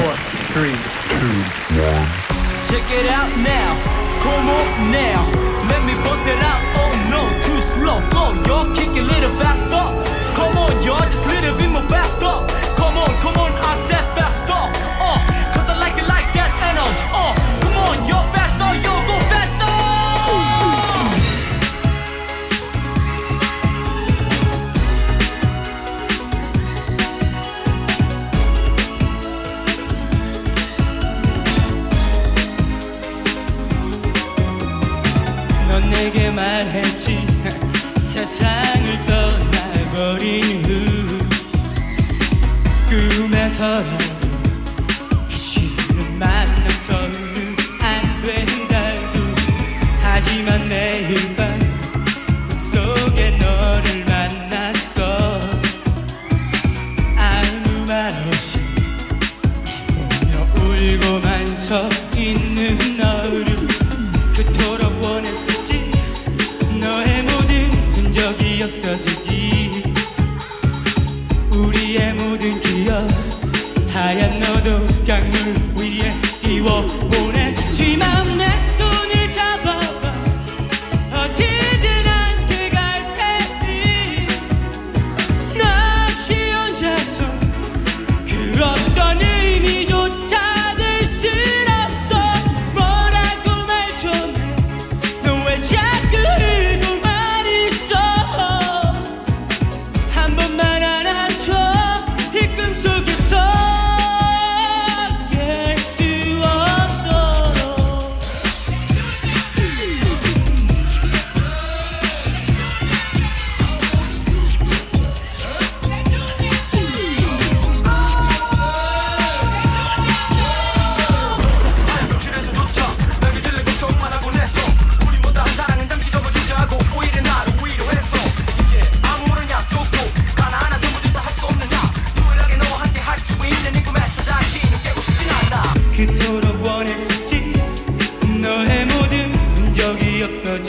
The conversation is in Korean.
four, three, Check it out now, come on now. 내게 말했지. 세상을 떠나버린 후 꿈에서라도 다시는 만나서는 안 된다고. 하지만 매일 밤 꿈속에 너를 만났어. 아무 말 없이 보며 울고만 서 있는 너 日を盛り felt